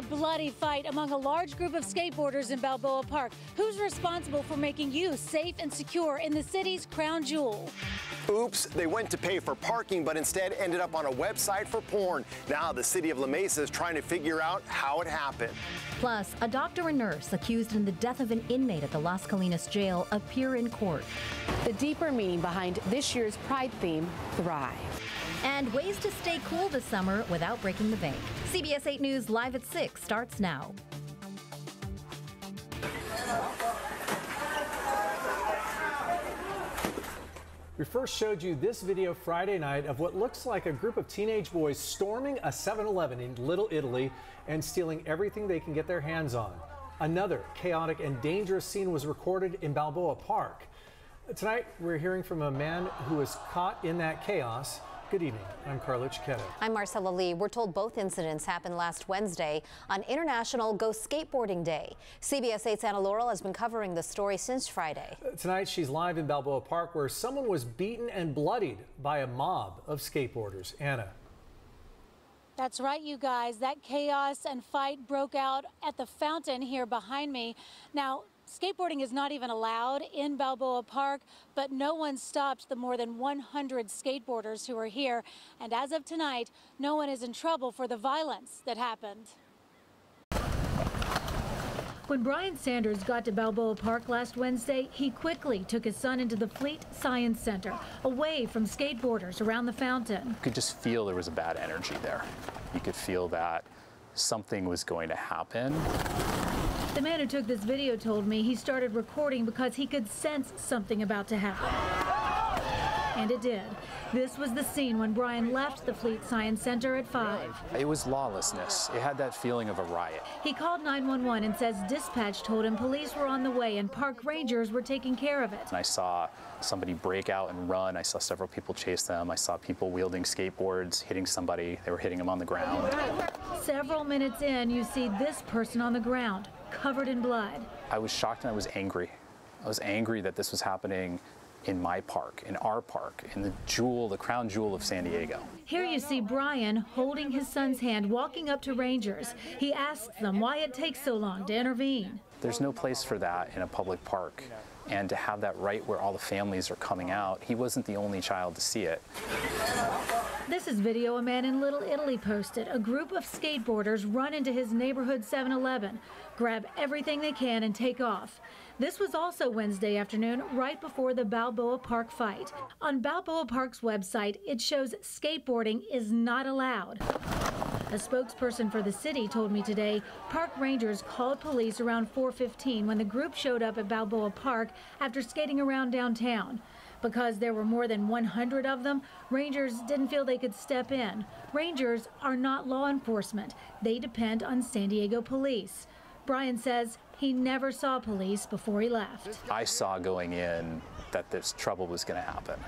A bloody fight among a large group of skateboarders in Balboa Park. Who's responsible for making you safe and secure in the city's crown jewel? Oops, they went to pay for parking, but instead ended up on a website for porn. Now the city of La Mesa is trying to figure out how it happened. Plus, a doctor and nurse accused in the death of an inmate at the Las Colinas jail appear in court. The deeper meaning behind this year's Pride theme, Thrive. And ways to stay cool this summer without breaking the bank. CBS 8 News Live at 6 starts now. We first showed you this video Friday night of what looks like a group of teenage boys storming a 7 Eleven in Little Italy and stealing everything they can get their hands on. Another chaotic and dangerous scene was recorded in Balboa Park. Tonight, we're hearing from a man who was caught in that chaos. Good evening. I'm Carlo Cecchetto. I'm Marcella Lee. We're told both incidents happened last Wednesday on International Go Skateboarding Day. CBS 8's Anna Laurel has been covering the story since Friday. Uh, tonight, she's live in Balboa Park where someone was beaten and bloodied by a mob of skateboarders. Anna. That's right, you guys. That chaos and fight broke out at the fountain here behind me. Now, Skateboarding is not even allowed in Balboa Park, but no one stopped the more than 100 skateboarders who are here. And as of tonight, no one is in trouble for the violence that happened. When Brian Sanders got to Balboa Park last Wednesday, he quickly took his son into the Fleet Science Center, away from skateboarders around the fountain. You could just feel there was a bad energy there. You could feel that something was going to happen. The man who took this video told me he started recording because he could sense something about to happen. And it did. This was the scene when Brian left the Fleet Science Center at 5. It was lawlessness. It had that feeling of a riot. He called 911 and says dispatch told him police were on the way and park rangers were taking care of it. And I saw somebody break out and run. I saw several people chase them. I saw people wielding skateboards, hitting somebody. They were hitting them on the ground. Several minutes in, you see this person on the ground, covered in blood. I was shocked and I was angry. I was angry that this was happening in my park, in our park, in the jewel, the crown jewel of San Diego. Here you see Brian holding his son's hand, walking up to rangers. He asks them why it takes so long to intervene. There's no place for that in a public park. And to have that right where all the families are coming out, he wasn't the only child to see it. This is video a man in Little Italy posted. A group of skateboarders run into his neighborhood 7 Eleven, grab everything they can, and take off. This was also Wednesday afternoon, right before the Balboa Park fight. On Balboa Park's website, it shows skateboarding is not allowed. A spokesperson for the city told me today park rangers called police around 4:15 when the group showed up at Balboa Park after skating around downtown. Because there were more than 100 of them, rangers didn't feel they could step in. Rangers are not law enforcement. They depend on San Diego police. Brian says he never saw police before he left. I saw going in that this trouble was going to happen.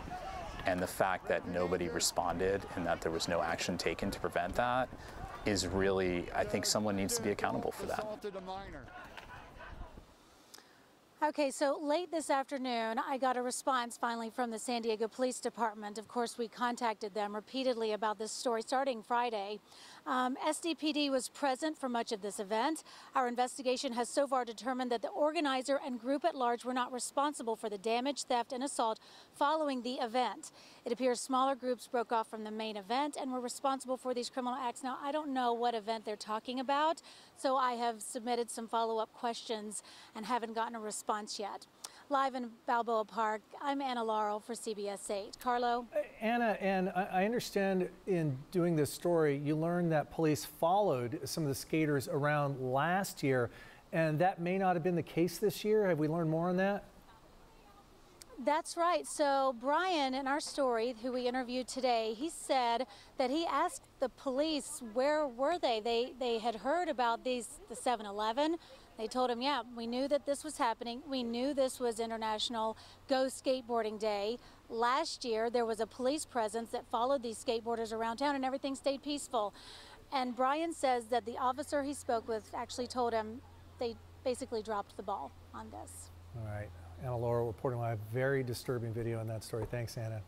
And the fact that nobody responded and that there was no action taken to prevent that is really, I think someone needs to be accountable for that. Okay, so late this afternoon, I got a response finally from the San Diego Police Department. Of course, we contacted them repeatedly about this story starting Friday. Um, SDPD was present for much of this event. Our investigation has so far determined that the organizer and group at large were not responsible for the damage, theft, and assault following the event. It appears smaller groups broke off from the main event and were responsible for these criminal acts. Now, I don't know what event they're talking about, so I have submitted some follow up questions and haven't gotten a response yet. Live in Balboa Park, I'm Anna Laurel for CBS 8. Carlo? Anna, and I understand in doing this story, you learned that police followed some of the skaters around last year, and that may not have been the case this year. Have we learned more on that? That's right. So Brian, in our story, who we interviewed today, he said that he asked the police where were they. They they had heard about these the 7-Eleven. They told him, yeah, we knew that this was happening. We knew this was International Go Skateboarding Day. Last year, there was a police presence that followed these skateboarders around town, and everything stayed peaceful. And Brian says that the officer he spoke with actually told him they basically dropped the ball on this. All right. Anna Laurel reporting live. Very disturbing video on that story. Thanks, Anna.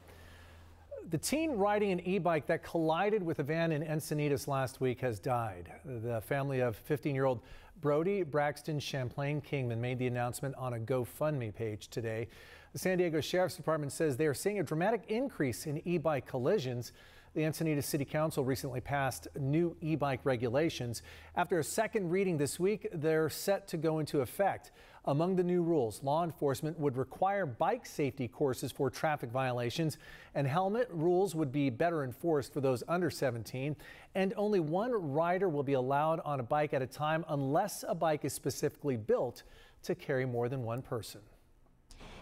The teen riding an e-bike that collided with a van in Encinitas last week has died. The family of 15-year-old Brody Braxton Champlain Kingman made the announcement on a GoFundMe page today. The San Diego Sheriff's Department says they are seeing a dramatic increase in e-bike collisions. The Encinitas City Council recently passed new e-bike regulations. After a second reading this week, they're set to go into effect. Among the new rules, law enforcement would require bike safety courses for traffic violations, and helmet rules would be better enforced for those under 17. And only one rider will be allowed on a bike at a time unless a bike is specifically built to carry more than one person.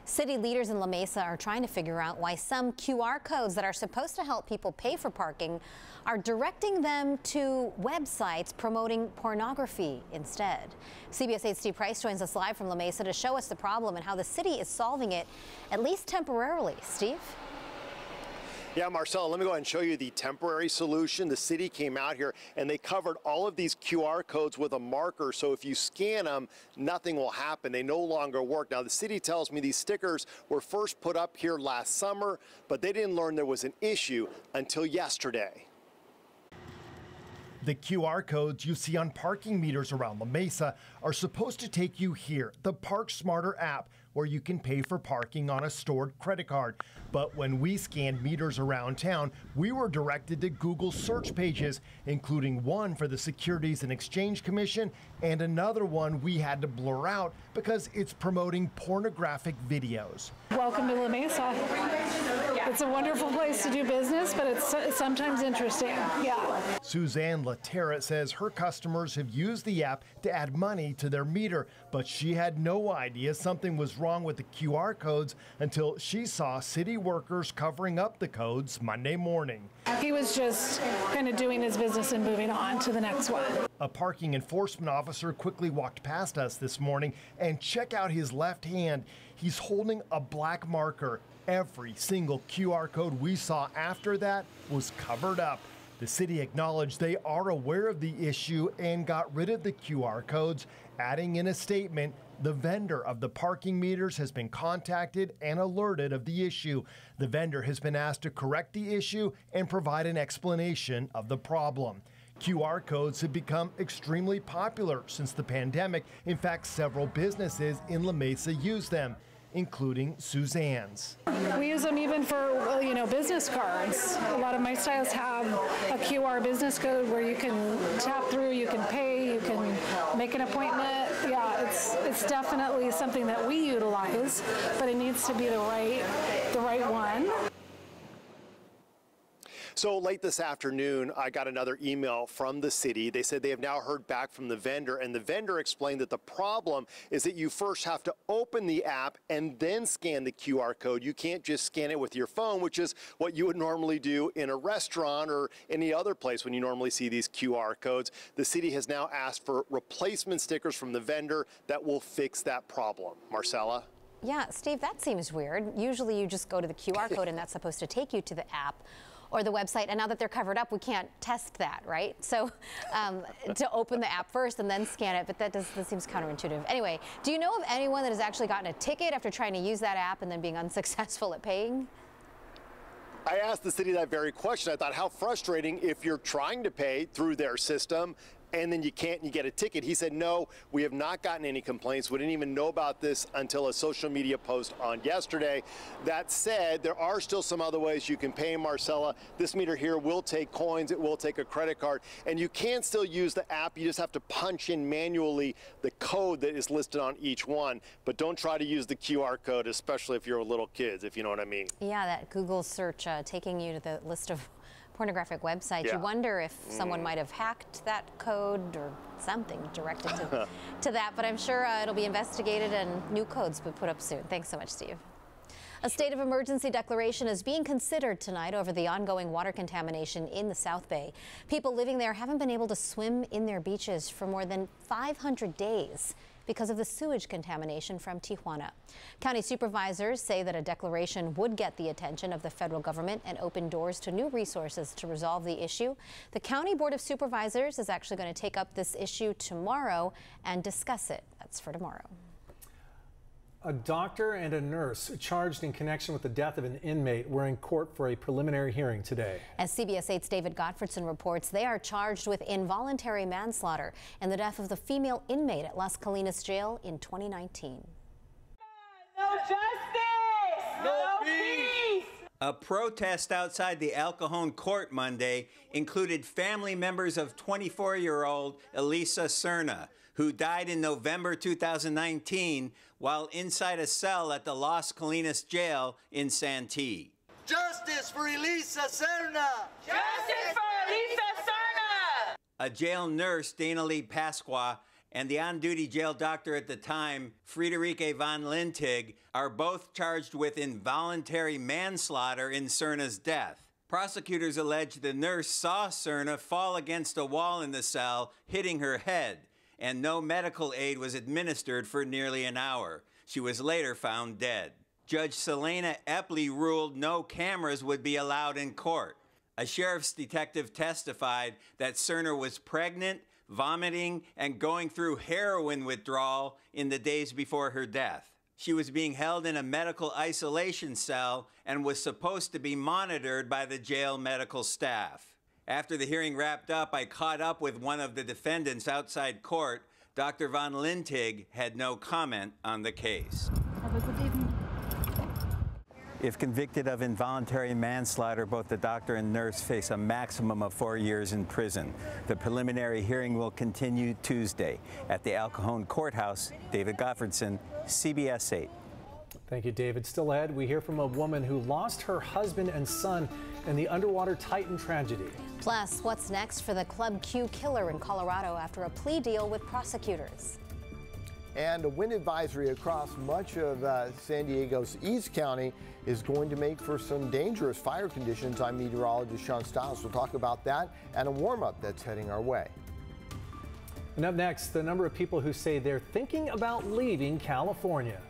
City leaders in La Mesa are trying to figure out why some QR codes that are supposed to help people pay for parking are directing them to websites promoting pornography instead. CBS 8 Steve Price joins us live from La Mesa to show us the problem and how the city is solving it, at least temporarily. Steve? Yeah, Marcella, let me go ahead and show you the temporary solution. The city came out here and they covered all of these QR codes with a marker. So if you scan them, nothing will happen. They no longer work. Now, the city tells me these stickers were first put up here last summer, but they didn't learn there was an issue until yesterday. The QR codes you see on parking meters around La Mesa are supposed to take you here, the Park Smarter app, where you can pay for parking on a stored credit card. But when we scanned meters around town, we were directed to Google search pages, including one for the Securities and Exchange Commission and another one we had to blur out because it's promoting pornographic videos. Welcome to La Mesa. It's a wonderful place to do business, but it's sometimes interesting. Yeah. Suzanne Laterra says her customers have used the app to add money to their meter, but she had no idea something was wrong with the QR codes until she saw city workers covering up the codes Monday morning. He was just kind of doing his business and moving on to the next one. A parking enforcement officer quickly walked past us this morning and check out his left hand. He's holding a black marker. Every single QR code we saw after that was covered up. The city acknowledged they are aware of the issue and got rid of the QR codes, adding in a statement the vendor of the parking meters has been contacted and alerted of the issue. The vendor has been asked to correct the issue and provide an explanation of the problem. QR codes have become extremely popular since the pandemic. In fact, several businesses in La Mesa use them including Suzanne's. We use them even for, you know, business cards. A lot of my styles have a QR business code where you can tap through, you can pay, you can make an appointment. Yeah, it's it's definitely something that we utilize, but it needs to be the right the right one. So late this afternoon, I got another email from the city. They said they have now heard back from the vendor, and the vendor explained that the problem is that you first have to open the app and then scan the QR code. You can't just scan it with your phone, which is what you would normally do in a restaurant or any other place when you normally see these QR codes. The city has now asked for replacement stickers from the vendor that will fix that problem. Marcella? Yeah, Steve, that seems weird. Usually you just go to the QR code and that's supposed to take you to the app or the website. And now that they're covered up, we can't test that, right? So um, to open the app first and then scan it, but that, does, that seems counterintuitive. Anyway, do you know of anyone that has actually gotten a ticket after trying to use that app and then being unsuccessful at paying? I asked the city that very question. I thought, how frustrating if you're trying to pay through their system and then you can't and you get a ticket. He said, no, we have not gotten any complaints. We didn't even know about this until a social media post on yesterday. That said, there are still some other ways you can pay Marcella. This meter here will take coins. It will take a credit card. And you can still use the app. You just have to punch in manually the code that is listed on each one. But don't try to use the QR code, especially if you're a little kids, if you know what I mean. Yeah, that Google search uh, taking you to the list of pornographic websites, Yeah. You wonder if someone mm. might have hacked that code or something directed to, to that, but I'm sure uh, it'll be investigated and new codes will be put up soon. Thanks so much, Steve. A state of emergency declaration is being considered tonight over the ongoing water contamination in the South Bay. People living there haven't been able to swim in their beaches for more than 500 days because of the sewage contamination from Tijuana. County supervisors say that a declaration would get the attention of the federal government and open doors to new resources to resolve the issue. The County Board of Supervisors is actually going to take up this issue tomorrow and discuss it. That's for tomorrow. A doctor and a nurse charged in connection with the death of an inmate were in court for a preliminary hearing today. As CBS 8's David Gottfredson reports, they are charged with involuntary manslaughter and the death of the female inmate at Las Colinas Jail in 2019. No justice! No, peace! A protest outside the El Cajon court Monday included family members of 24 year old Elisa Serna, who died in November 2019 while inside a cell at the Las Colinas jail in Santee. Justice for Elisa Serna! Justice for Elisa Serna! A jail nurse, Danalee Pascua, and the on duty jail doctor at the time, Friederike von Lintig, are both charged with involuntary manslaughter in Serna's death. Prosecutors allege the nurse saw Serna fall against a wall in the cell, hitting her head, and no medical aid was administered for nearly an hour. She was later found dead. Judge Selena Epley ruled no cameras would be allowed in court. A sheriff's detective testified that Serna was pregnant vomiting, and going through heroin withdrawal in the days before her death. She was being held in a medical isolation cell and was supposed to be monitored by the jail medical staff. After the hearing wrapped up, I caught up with one of the defendants outside court. Dr. Von Lintig had no comment on the case. Have a good evening. If convicted of involuntary manslaughter, both the doctor and nurse face a maximum of four years in prison. The preliminary hearing will continue Tuesday at the El Cajon Courthouse. David Gottfredson, CBS 8. Thank you, David. Still ahead, we hear from a woman who lost her husband and son in the underwater Titan tragedy. Plus, what's next for the Club Q killer in Colorado after a plea deal with prosecutors? And a wind advisory across much of uh, San Diego's East County is going to make for some dangerous fire conditions. I'm meteorologist Sean Stiles. We'll talk about that and a warm up that's heading our way. And up next, the number of people who say they're thinking about leaving California.